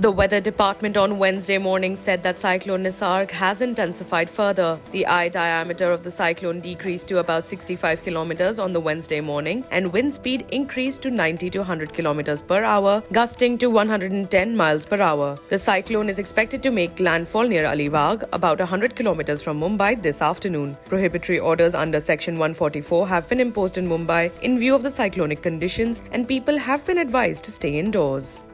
The weather department on Wednesday morning said that cyclone Nisarg has intensified further. The eye diameter of the cyclone decreased to about 65 kilometers on the Wednesday morning and wind speed increased to 90 to 100 kilometers per hour, gusting to 110 miles per hour. The cyclone is expected to make landfall near Alibag, about 100 kilometers from Mumbai this afternoon. Prohibitory orders under section 144 have been imposed in Mumbai in view of the cyclonic conditions and people have been advised to stay indoors.